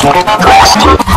Question.